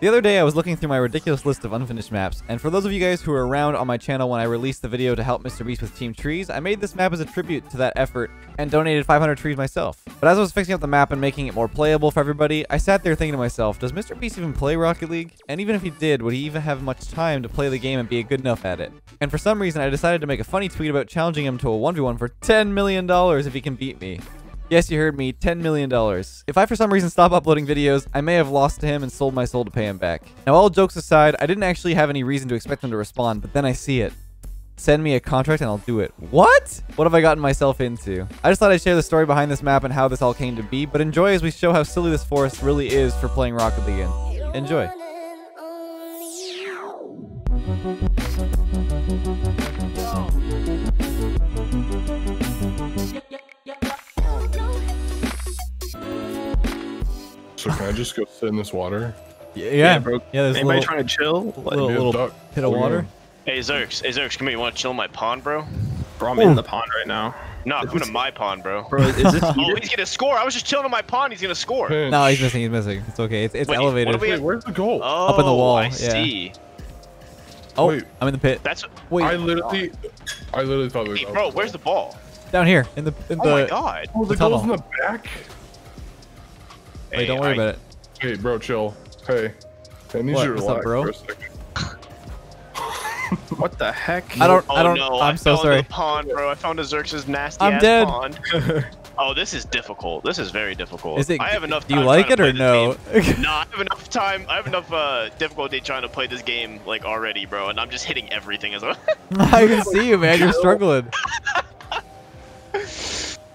The other day, I was looking through my ridiculous list of unfinished maps, and for those of you guys who were around on my channel when I released the video to help Mr. Beast with Team Trees, I made this map as a tribute to that effort and donated 500 trees myself. But as I was fixing up the map and making it more playable for everybody, I sat there thinking to myself, does Mr. Beast even play Rocket League? And even if he did, would he even have much time to play the game and be good enough at it? And for some reason, I decided to make a funny tweet about challenging him to a 1v1 for $10 million if he can beat me. Yes, you heard me, $10 million. If I for some reason stop uploading videos, I may have lost to him and sold my soul to pay him back. Now, all jokes aside, I didn't actually have any reason to expect him to respond, but then I see it. Send me a contract and I'll do it. What? What have I gotten myself into? I just thought I'd share the story behind this map and how this all came to be, but enjoy as we show how silly this forest really is for playing Rocket League in. Enjoy. I just go sit in this water? Yeah, yeah, bro. yeah there's a Anybody little, trying to chill? Like, little, a little duck. pit of What are you water. Hey Zerx, hey Zerx, come here. You want to chill in my pond, bro? bro, I'm in the pond right now. No, Is come this- to my pond, bro. Bro, is this Oh, he's gonna score. I was just chilling in my pond. He's gonna score. Pinch. No, he's missing, he's missing. It's okay. It's, it's Wait, elevated. do we- Wait, where's the goal? Oh, in the wall, oh, I yeah. see. oh, wait. I'm in the pit. That's Wait, I literally, I literally thought it was. hey, bro. Where's the ball? down here in the in the. Oh my the. god. Oh, the the goal's in the back. Wait, don't worry I, about it. Hey, bro, chill. Hey, I need What? you to What's up, relax bro? for a second. What the heck? I don't. Oh I don't. no! I'm I so fell sorry. The pond, bro. I found a Xerxes nasty I'm ass dead. pond. oh, this is difficult. This is very difficult. Is it? I have enough. Do you like it or no? game. no, I have enough time. I have enough uh, difficulty trying to play this game like already, bro. And I'm just hitting everything as well. I can see you, man. You're struggling.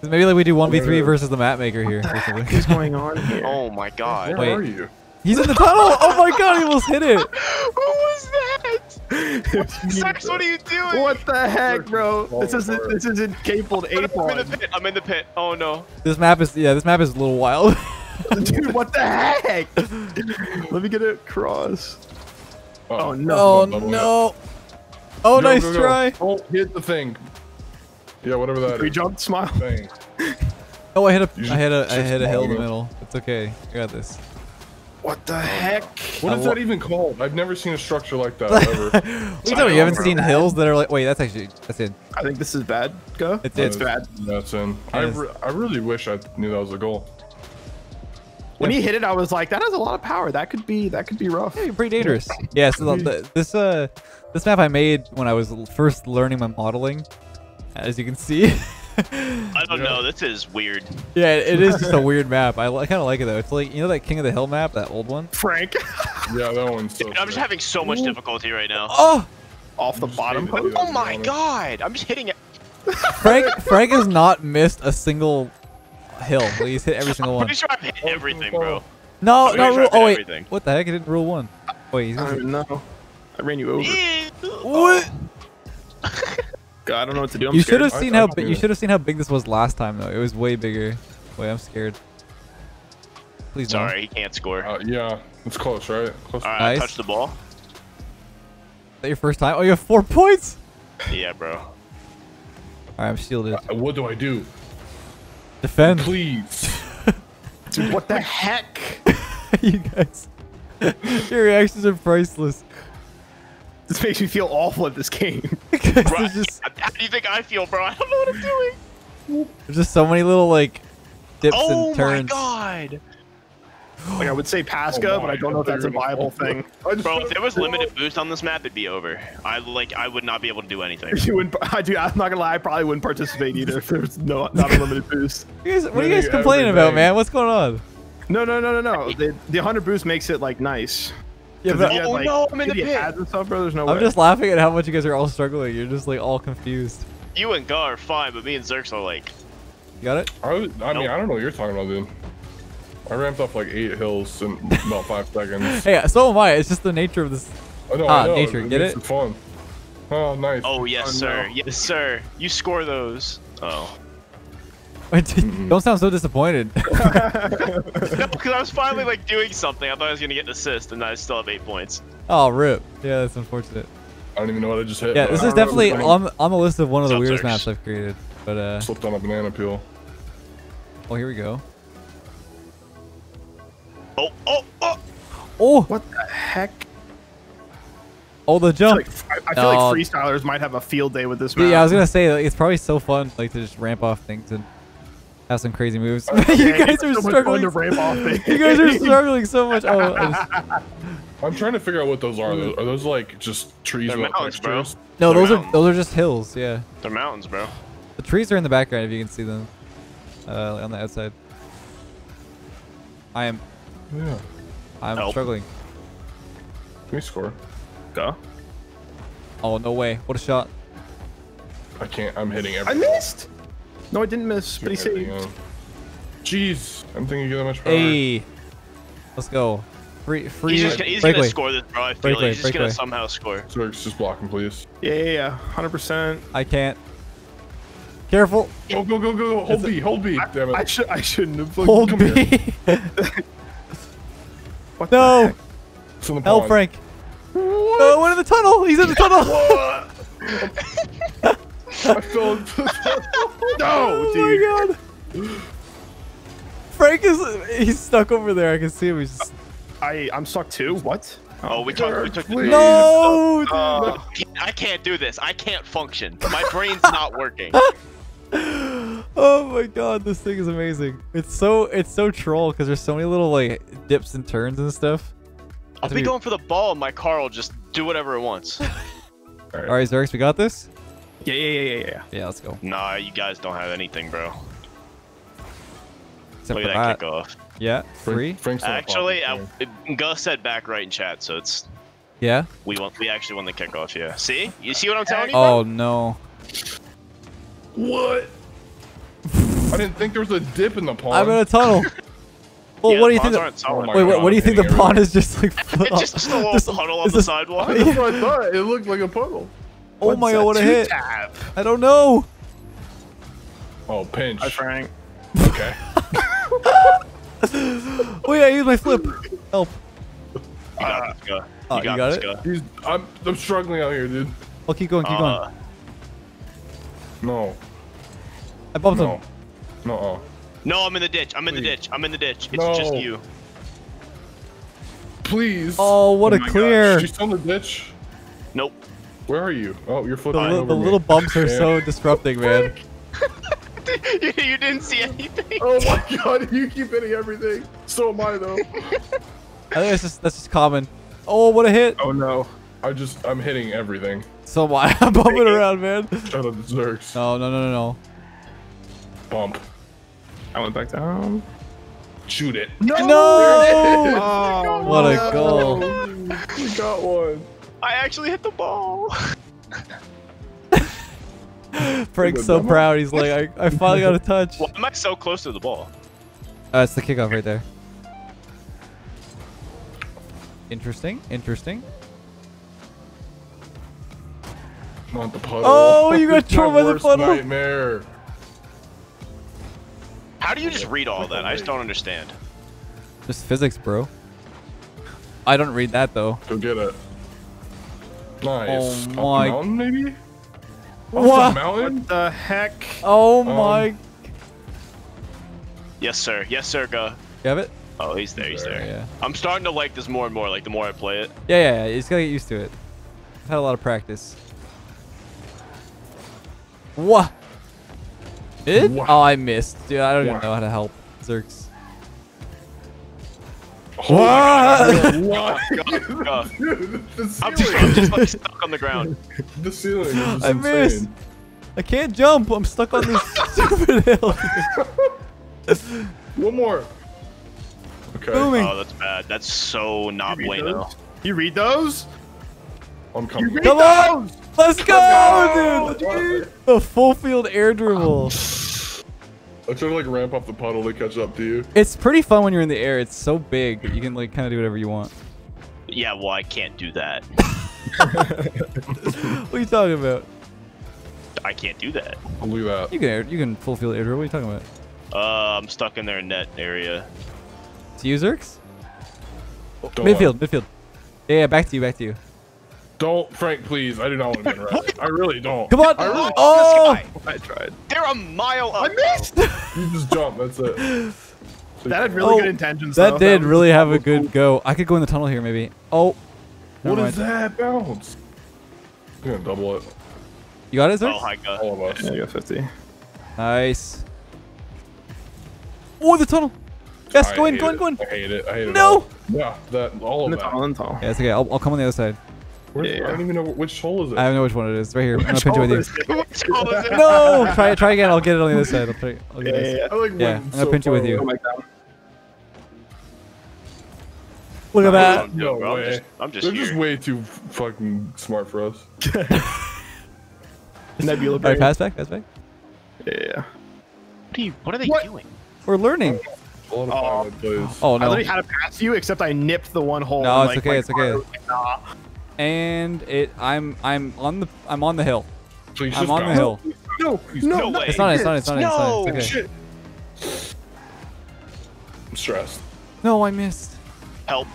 Maybe like we do one v three versus the map maker here. or What something. is going on here? oh my god. Where Wait. are you? He's in the tunnel. Oh my god, he almost hit it. Who was that? Zerx, what are you doing? What the heck, bro? This isn't this isn't capable to ape I'm in the on. pit. I'm in the pit. Oh no. This map is yeah. This map is a little wild. Dude, what the heck? Let me get it across. Oh, oh no. oh no. Oh, Go, nice go, go. try. Oh, hit the thing. Yeah, whatever that We is. jumped, smile. Thing. Oh, I hit a. You hit a. I just hit a hill in the middle. It's okay. I got this. What the heck? What I is wa- that even called? I've never seen a structure like that ever. What you tell? You haven't seen hills that are like. Wait, that's actually that's in. I think this is bad. Go. It's it's bad. That's in. I, re- I really wish I knew that was a goal. When he hit it, I was like, that has a lot of power. That could be that could be rough. Hey, pretty dangerous. Yeah. So the, the, this uh this map I made when I was first learning my modeling, as you can see. I don't know. This is weird. yeah, it is just a weird map. I, li- kind of like it though. It's like you know that King of the Hill map, that old one. Frank, Yeah, that one's so. Dude, I'm just having so much difficulty right now. Oh, off the bottom hated Oh my god! I'm just hitting it. Frank Frank has not missed a single hill. Like, he's hit every single one. Pretty sure I've hit oh, everything, bro. No, I'm no pretty rule. Oh wait, everything. what the heck? I didn't rule one. Wait, he's I don't know. I ran you over. What? God, I don't know what to do. I'm You should have seen I how don't bi- get you should have seen how big this was last time though. It was way bigger. Wait, I'm scared. Please no. Sorry, he can't score. Uh, yeah, it's close, right? Close. right, Nice. I touched the ball. Is that your first time? Oh, you have four points. Yeah, bro. All right, I'm shielded. Uh, what do I do? Defend. Please. Dude, what the heck? you guys. Your reactions are priceless. This makes me feel awful at this game. Guys, Bro, just how do you think I feel, bro? I don't know what I'm doing. there's just so many little like dips Oh and turns. Oh my god! Like I would say Pasca, Oh but I don't know if that's a you were gonna- viable thing. Bro, if there was limited boost on this map, it'd be over. I like, I would not be able to do anything. You wouldn't, I do. I'm not gonna lie. I probably wouldn't participate either if there was no not a limited boost. You guys, what are you Winning guys complaining about, man? What's going on? No, no, no, no, no. The, the 100 boost makes it like nice. Yeah, 'Cause but if you had, Oh, like, no, I'm in the pit. ads and stuff, bro. There's no I'm way. just laughing at how much you guys are all struggling. You're just like all confused. You and Gar are fine, but me and Zerx are like, You got it? I, was- I mean, I don't know what you're talking about, dude. I ramped up like eight hills in about five seconds. Hey, so am I. It's just the nature of this. I know, Ah, I know. nature, get makes it? Fun. Oh, nice. oh yes, Oh, sir, no. yes, sir. You score those. Oh. Don't sound so disappointed. No, because I was finally like doing something. I thought I was gonna get an assist, and I still have eight points. oh, rip. Yeah, that's unfortunate. I don't even know what I just hit. Yeah, this is definitely on on the list of one of the weirdest maps I've created. But uh, Slipped on a banana peel. oh, here we go. Oh, oh, oh! Oh, what the heck? Oh, the I feel jump. like, I, I feel No. like freestylers might have a field day with this map. Yeah, I was gonna say like, it's probably so fun like to just ramp off things and have some crazy moves. you guys are so struggling. to ramp off. You guys are struggling so much. Oh, I just- I'm trying to figure out what those are. Those- Are those like just trees They're with mountains, bro. no, They're those are those are just hills. Yeah, They're mountains, bro. the trees are in the background if you can see them uh, on the outside. I am Yeah. I'm Help. struggling. Can we score? Go. Oh no way! What a shot! I can't. I'm hitting I every. missed. No, I didn't miss, but he saved. everything, Jeez, I'm thinking you get that much power. Hey, let's go. Free, free. He's just gonna, he's gonna score this, bro. I feel Breakaway, like he's just gonna breakaway. somehow score. Zerx, just block him, please. Yeah, yeah, yeah. 100%. I can't. Careful. Go, go, go, go, go. Hold B, hold B. Damn it. I should I shouldn't have fucking Hold come B. here. What the no. heck? It's in the Help, pond. Frank. No, one in the tunnel. He's in the tunnel. I fell into No, oh dude. my god. Frank is he's stuck over there. I can see him. He's just I I'm stuck too. What? Oh, we took we took the no. Uh, I can't do this. I can't function. My brain's not working. Oh my god, this thing is amazing. It's so it's so troll because there's so many little like dips and turns and stuff. I'll be going for the ball, and my car will just do whatever it wants. All right, Zerx, we got this. Yeah, yeah, yeah, yeah, yeah. Yeah, let's go. Nah, you guys don't have anything, bro. Except Look for at that that. kickoff. Yeah, Frank- three. Frank's in the Actually. I, Gus said back right in chat, so it's Yeah. we won. We actually won the kickoff. Yeah. See? You see what I'm telling you? Oh no. What? I didn't think there was a dip in the pond. I'm in a tunnel. Well, Yeah, what do you think? The. Oh wait, wait, God, what do you think the hitting pond is just like? It's just a little just- puddle on the a- sidewalk. That's what I thought. It looked like a puddle. Oh my god, what a hit! Tab. I don't know. Oh, pinch. Hi, Frank. Okay. Wait, I used my flip. Help. You got this, Gus. Oh, you got this, it? Gus. He's, I'm, I'm struggling out here, dude. I'll keep going, keep Uh, going. No. I bumped No. him. No. -uh. no, I'm in the ditch. I'm in the ditch. I'm in the ditch. It's just you. Please. Oh, what Oh a my clear! She's still in the ditch. Nope. Where are you? Oh, you're The, flipping li- over the me. little bumps are so disrupting, man. you, you didn't see anything. Oh my god, you keep hitting everything. So am I though. I think that's just that's just common. Oh, what a hit! Oh no. I just, I'm hitting everything. So why I'm bumping around, man. Shout out to Zerx. No, no, no, no, no. Bump. I went back down. Shoot it. No! no! Oh, What a goal! We got one. I actually hit the ball. Frank's so proud. He's like, I, I finally got a touch. Why am I so close to the ball? Uh, it's the kickoff right there. Interesting. Interesting. Not the puddle. Oh, you got It's my trolled by the puddle. Nightmare. How do you just read all that? I just don't understand. Just physics, bro. I don't read that though. Go get it. Nice. Oh Up my- the mountain, maybe? Up What? the mountain? What the heck? Oh Um, my. Yes, sir. Yes, sir. Go. You have it? Oh, he's there. He's there, there. Yeah. I'm starting to like this more and more. Like the more I play it. Yeah, yeah, yeah. You just gotta get used to it. I've had a lot of practice. What? It? What? Oh, I missed. Dude, I don't even know how to help. Zerx. Oh What? What? Go, go. Dude, I'm just, I'm just like stuck on the ground. The ceiling is just I missed. I can't jump. I'm stuck on this stupid hill. One more. Okay. Booming. Oh, that's bad. That's so not You bueno. those? You read those? I'm coming. Come on! Let's go, dude! dude. The full field air dribble. I try to like ramp up the puddle to catch up to you. It's pretty fun when you're in the air. It's so big that you can like kind of do whatever you want. Yeah, well, I can't do that. What are you talking about? I can't do that. Look at that. You can air, you can full field air dribble. What are you talking about? Uh, I'm stuck in their net area. To you, Zerx? Don't Midfield, midfield. Yeah, yeah, back to you, back to you. Don't, Frank, please. I do not want to be interrupted. I really don't. Come on! I really, Oh! This guy, I tried. they're a mile up. I missed! you just jump. That's it. That had really Oh, good intentions. That though. did was- really have a good cool. go. I could go in the tunnel here, maybe. Oh. What Never is that bounce? I'm gonna double it. You got it, sir? Oh, hi, God. All of us. Yeah, you got 50. Nice. Oh, the tunnel. Yes, I go in, go in, go in. I hate it. I hate it. No! all. Yeah, that all In of the that. tunnel, in the tunnel. Yeah, it's okay. I'll, I'll come on the other side. Where's- Yeah, I don't even know which hole is it. I don't know which one it is. Right here. I'm gonna pinch it with you. Which hole is it? No! Try it. Try again. I'll get it on the other side. I'll try. I'll get Yeah, this. yeah, yeah. I like Yeah, I'm gonna so pinch it with you. Oh away. my god. Look at that. doing, No bro. I'm way. just, I'm just They're here. just way too fucking smart for us. Nebula All right, pass back. Pass back. Yeah, yeah. What are, you, what are they What? doing? We're learning. A lot Oh. pilot plays. Oh I no. literally had to pass you, except I nipped the one hole. No, it's like, okay, it's okay. car was like, nah. And it. I'm. I'm on the. I'm on the hill. So I'm just on the hill. No, No no, way. It's not. It's not. It's not. It's not. No. It's okay. Shit. I'm stressed. No, I missed. Help.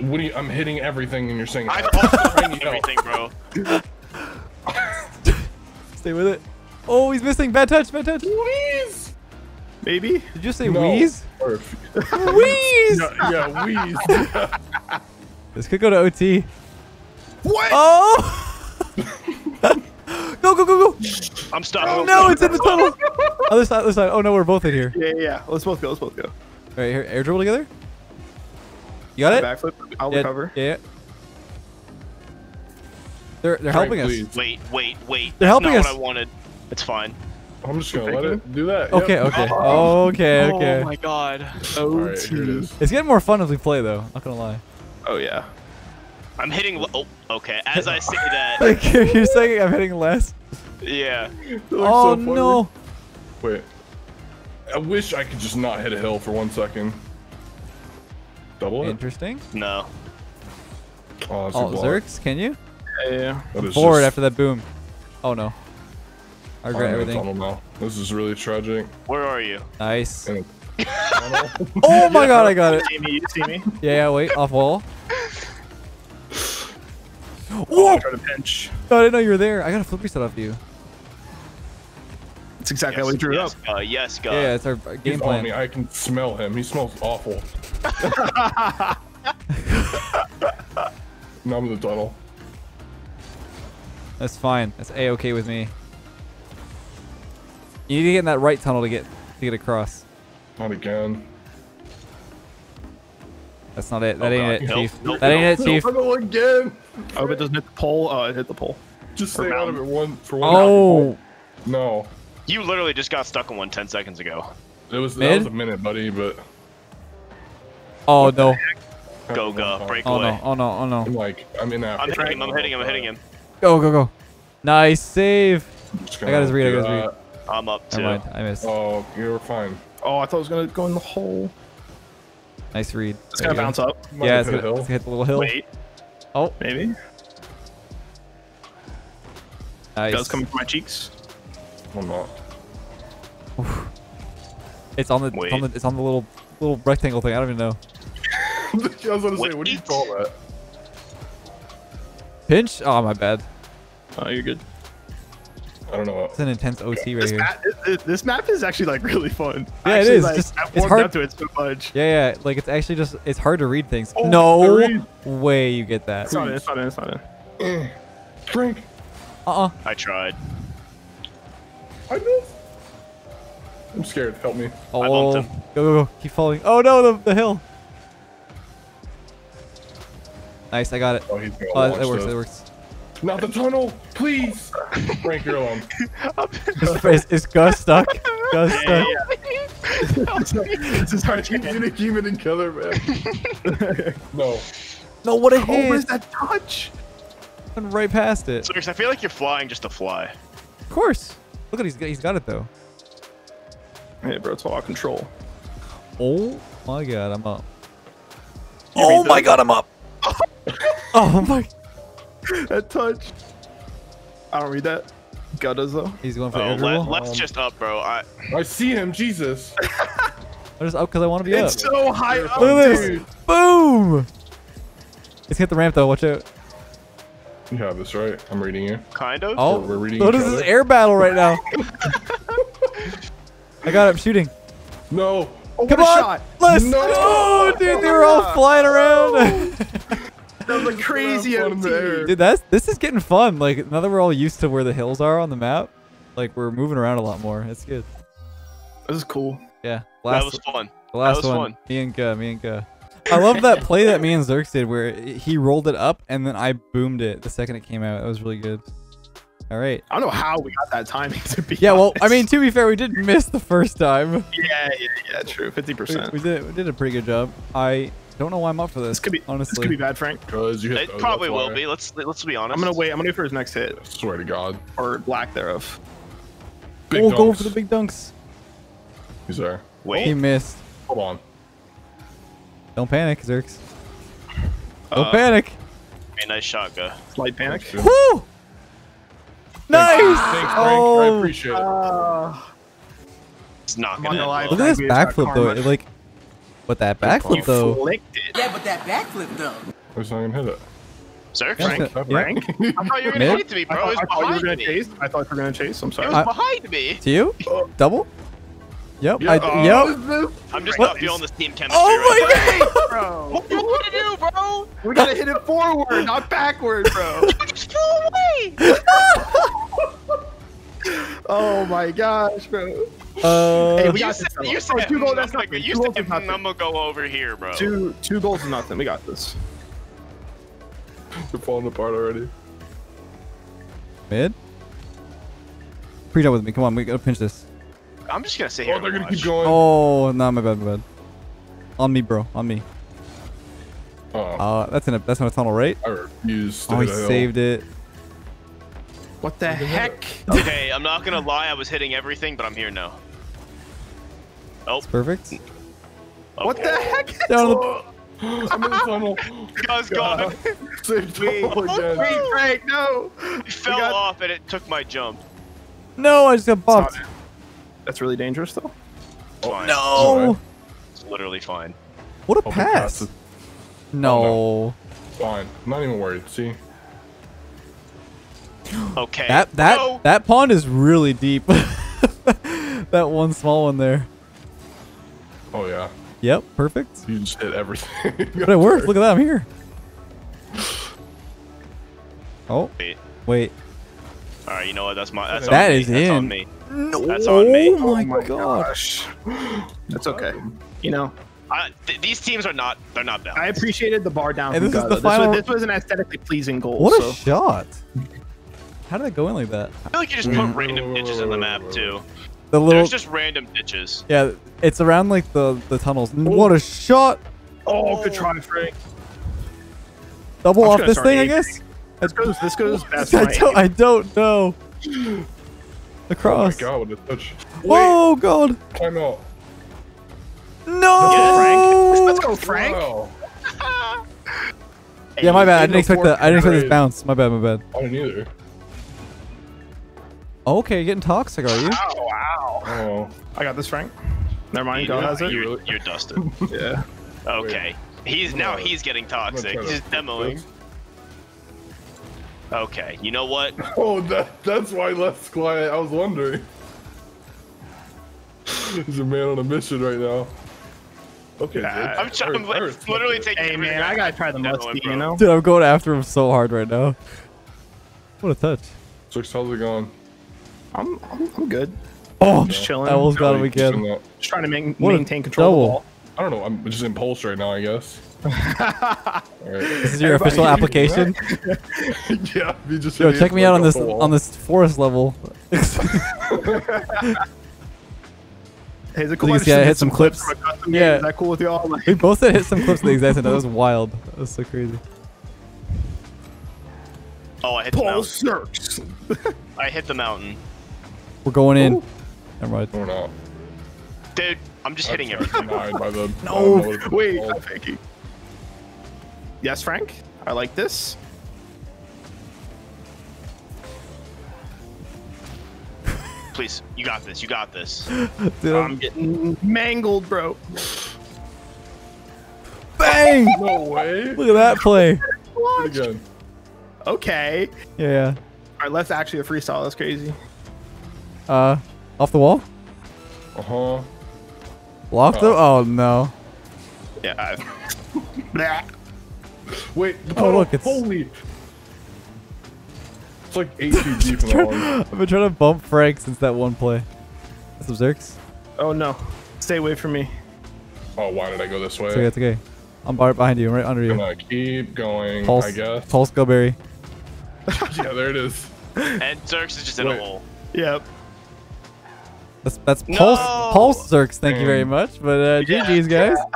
What do you? I'm hitting everything, and you're saying I help. also I need hit help. everything, bro. Stay with it. Oh, he's missing. Bad touch. Bad touch. Wheeze. Maybe. Did you say No. wheeze? Or Wheeze. yeah, yeah, wheeze. This could go to OT. What? Oh! go, go, go, go! I'm stuck. Oh no, it's in the tunnel! Oh, other side, other side. Oh no, we're both in here. Yeah, yeah, yeah. Let's both go. Let's both go. All right, here, air dribble together. You got it? Backflip. I'll yeah, recover. Yeah. yeah. They're they're helping us. please. Wait, wait, wait. They're That's helping not us. what I wanted. It's fine. I'm just gonna let it do that. Okay, Yep. okay, oh okay, Oh okay. my god. All right, here it is. It's getting more fun as we play, though. Not gonna lie. Oh yeah. I'm hitting. lo- Oh, okay. As I say that, Like you're saying, I'm hitting less. yeah. Oh so no! Wait. I wish I could just not hit a hill for one second. Double it. Interesting. No. Oh, that's Oh, a block. Zerx, can you? Yeah, yeah. That is Forward just- after that boom. Oh no. I I'm regret in a everything. tunnel now. This is really tragic. Where are you? Nice. In a tunnel. Oh my god, I got it. See me? You see me? Yeah, yeah, wait, off wall. Oh, Whoa! try to pinch. No, I didn't know you were there. I got a flip reset off you. That's exactly how we drew it up. Uh, yes, God. Yeah, yeah, it's our our He's game on me. plan. I can smell him. He smells awful. now I'm in the tunnel. That's fine. That's a okay with me. You need to get in that right tunnel to get to get across. Not again. That's not it. That Oh, ain't God. it, Nope, Chief. nope, that ain't nope. it, Chief. Tunnel again. Oh, but doesn't hit the pole. Oh, it hit the pole. Just stay out of it mountain. one for one. Oh, no. You literally just got stuck in one 10 seconds ago. It was that was a minute, buddy. But oh no. Go, go. Break Oh away. no. Oh no. Oh no. I'm like, I'm in I'm hitting him. I'm hitting him. I'm hitting him. Go, go, go. Nice save. I got his read, I got his read. I'm up too. Never mind. I missed. Oh, you were fine. Oh, I thought it was gonna go in the hole. Nice read. It's gonna bounce up. Might Yeah, it's gonna, a it's hill. gonna hit the little hill. Wait, Oh, maybe. nice. Does coming from my cheeks. I'm not. It's on the, it's on the it's on the little little rectangle thing. I don't even know. I was gonna say, what do you call that? Pinch? Oh my bad. Oh, you're good. I don't know. It's an intense OT right This here. map, this, this map is actually like really fun. Yeah, it Actually, is. Like, Just- I've it's warmed hard- up to it so much. Yeah, yeah. Like it's actually just it's hard to read things. Oh, no there is. way you get that. It's not in. It's not in. It's not in. Drink. Uh uh I tried. I know. I'm scared. Help me. Oh, bumped him. go go! go! Keep falling. Oh no, the, the hill. Nice, I got it. Oh, he's gonna Oh, launch that works. this. That works. Not the tunnel, please. Frank, you're alone. Is, is, is Gus stuck? Gus stuck. this is hard to Keep it, keep it together, man. no. No, what a Oh, what is hit! that touch? Went right past it. Seriously, I feel like you're flying just to fly. Of course. Look at he's got, he's got it though. Hey, bro, it's all out control. Oh my god, I'm up. You Oh my god, I'm up. oh my. That touch. I don't read that. God does though. He's going for Oh, air let, Let's Um, just up, bro. I, I see him, Jesus. I'm just up because I want to be up. It's so high up, Look at this. dude. Boom. Let's hit the ramp though. Watch out. You have this right. I'm reading you. kind of. Oh, we're reading what each is this air battle right now? I got it. I'm shooting. No. Oh, Come a on, shot. let's No. go, dude. They were all flying around. That was a crazy Fun in the. OT. Dude, that's this is getting fun. Like now that we're all used to where the hills are on the map, like we're moving around a lot more. It's good. This is cool. Yeah. Last, that Last was fun. the last was one. fun. Me and Ga, me and Ga. I love that play that me and Zerx did where he rolled it up and then I boomed it the second it came out. That was really good. All right. I don't know how we got that timing to be. Yeah, well, I mean, to be fair, we did miss the first time. yeah, yeah, yeah, true. Fifty We, percent. we did we did a pretty good job. I don't know why I'm up for this. This could be honestly. This could be bad, Frank. Because you It probably will why. be. Let's let's be honest. I'm gonna wait. I'm gonna wait for his next hit I swear to God. or lack thereof. Big oh, go for the big dunks. He's there. Wait. He missed. Hold on. Don't panic, Zerx. Don't Uh, panic. A nice shot, guy. Slight panic. Thanks, Woo! Nice. Thanks, Frank. I Oh, appreciate it. Uh, It's not gonna not end lie, look at this Maybe it's got backflip though. It, like, but that backflip you though. flicked it. Yeah, but that backflip though. Who's not gonna hit it? Sir? Yeah. Frank. Yeah. Frank. I thought you were gonna Mid? hit it to me, I bro. thought, it was I thought you were gonna me. chase. I thought you were gonna chase. I'm It sorry. was I- behind me. To you? Oh. Double? Yep. Yeah. I, Oh, yep. I'm just What? not feeling this team chemistry. Oh right my god. bro. What do you want to do, bro? We gotta hit it forward, not backward, bro. Just pull away. Oh my gosh, bro. Uh, Hey, we You got said, this, you Oh, said, two goals, I'm that's gonna- nothing. you Two said is nothing. I'm gonna go over here, bro. Two two goals is nothing. We got this. We're falling apart already. mid. Pre-jump with me. Come on, we gotta pinch this. I'm just gonna sit here. Oh, they're gonna watch. keep going. Oh no, my bad, my bad. On me, bro. On me. Oh, Uh, that's in a that's in a tunnel, right? I refuse to Oh, he hit a saved it. What the heck? Okay, I'm not gonna lie. I was hitting everything, but I'm here now. Oh, It's perfect. What the heck? Down the I'm in the tunnel. Guy's gone. Saved tunnel again. Wait, Frank, no. He fell got- off and it took my jump. No, I just got bumped. That's really dangerous, though. It's fine. No. It's literally fine. What a Open pass. pass. Oh, no. Fine. I'm not even worried. See? Okay. That that Oh, that pond is really deep. that one small one there. Oh, yeah. Yep, perfect. You just hit everything. But it worked. Look at that. I'm here. Oh, Wait. wait. All right, you know what? That's my. That's That on is me. That's on me. No. That's on me. Oh my, oh my god. gosh. That's okay. You know, I, th- these teams are not. They're not balanced. I appreciated the bar down. Hey, this is the though. final- was, this was an aesthetically pleasing goal. What a shot. How did that go in like that? I feel like you just put random ditches in the map too. The little There's just random ditches. Yeah, it's around like the the tunnels. What a shot. Oh, good try, Frank. Double off this gonna thing, I guess. This goes. This goes best. I don't I don't know. Across. Oh, my God. What a touch. oh god. Time out. No. Frank. Let's go, Frank. Wow. Yeah, my bad. I didn't expect that. I didn't expect this bounce. My bad. My bad. I didn't either. Okay, you're getting toxic, are you? Oh, wow. Oh. I got this, Frank. Never mind. Go You're, has it. you're, you're dusted. Yeah. Okay. He's now he's getting toxic. He's to demoing. Okay. You know what? Oh, that, that's why I left quiet. I was wondering. There's a man on a mission right now. Okay, Yeah, good. I'm, trying, I'm like, literally it. taking. Hey man, I gotta try the demoing, musty. You know. Dude, I'm going after him so hard right now. What a touch. Six, how's it going? I'm, I'm, I'm good. Oh, Just chilling. I almost got him Really again. pushing. Just trying to ma- What maintain control double. of I don't know. I'm just in pulse right now, I guess. the Alright. This is your Everybody- official application. yeah, you just Yo, check me out on this the on this forest level. ball. Hey, is it cool? Please, if yeah, submit hit some clips. from a custom Yeah. game? Is that cool with y'all? Like, we both said hit some clips at the exact same time. That was wild. That was so crazy. Oh, I hit the Paul mountain. Sirks. I hit the mountain, We're going in. Ooh. Never mind. Or not. dude. I'm just hitting That's everything. by the. I No. don't know what it's Wait, called. I'm faking. Yes, Frank. I like this. Please, you got this. You got this. Dude, I'm getting mangled, bro. bang! No way. Look at that play. Do again. Okay. Yeah. All right, let's actually a freestyle. That's crazy. Uh, off the wall. Uh huh. Blocked them? Oh no. Yeah. Wait, the Oh, look, it's- holy. It's like eight feet deep in the water. I've been trying to bump Frank since that one play. What's up, Zerx? Oh no. Stay away from me. Oh, why did I go this way? It's okay, it's okay. I'm bar- behind you, I'm right under you. I'm you. gonna keep going, Pulse, I guess. Pulse Goberry. yeah, there it is. And Zerx is just in a hole. Yep. That's that's No! Pulse Pulse Zerx. Thank you very much. But uh, GG's guys.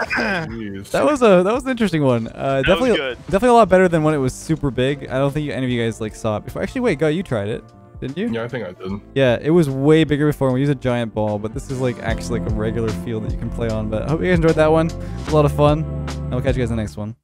Jeez. That was a that was an interesting one. Uh, was definitely good. definitely a lot better than when it was super big. I don't think any of you guys like saw it before. Actually, wait, go you tried it, didn't you? Yeah, I think I did. Yeah, it was way bigger before. and We used a giant ball, but this is like actually like a regular field that you can play on. But I hope you guys enjoyed that one. It was a lot of fun. And we'll catch you guys in the next one.